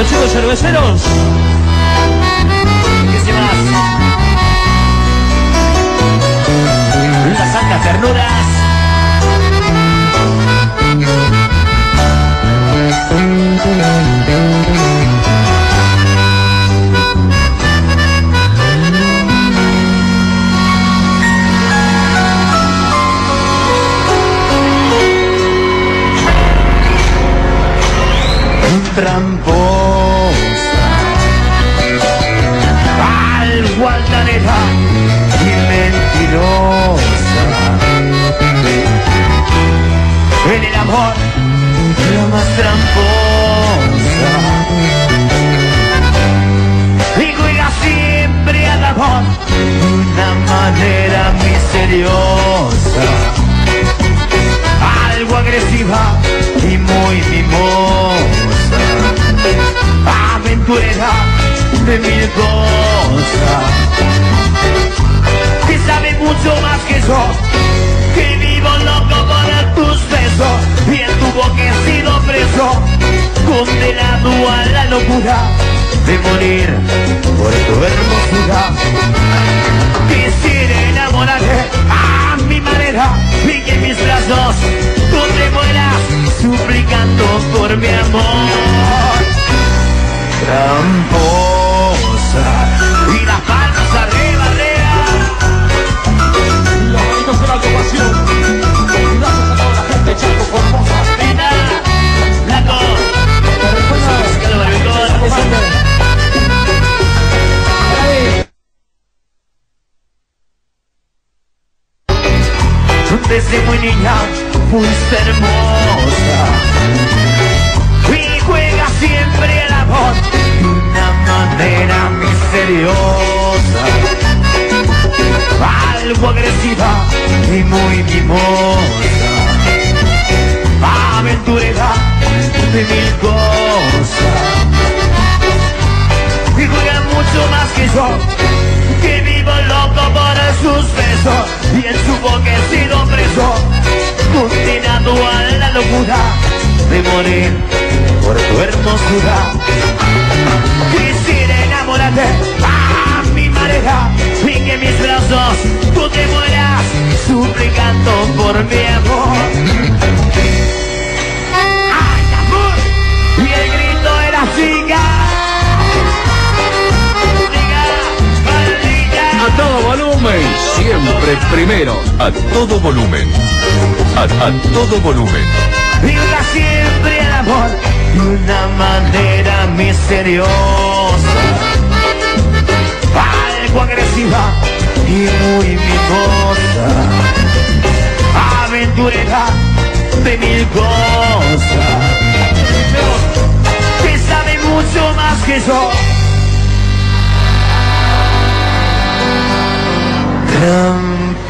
Los chicos cerveceros. ¿Qué se más? Las santas ternuras. tramposa, misteriosa. Algo agresiva y muy mimosa, aventurera de mil cosas, que sabe mucho más que yo, que vivo loco por tus besos. Y en tu boca he sido preso, condenado a la locura de morir por tu hermosura. Quisiera enamorarte a mi manera y que mis brazos tú te mueras suplicando por mi amor. Desde muy niña fuiste hermosa. Y juega siempre el amor de una manera misteriosa, algo agresiva y muy mimosa, condenado a la locura de morir por tu hermosura. Quisiera enamorarte a mi manera y que mis brazos tú te mueras suplicando por mi amor. Volumen, siempre primero. A todo volumen. A, a todo volumen. Viva siempre el amor de una manera misteriosa, algo agresiva y muy mimosa, aventurera de mil cosas, que sabe mucho más que yo. Mariposa.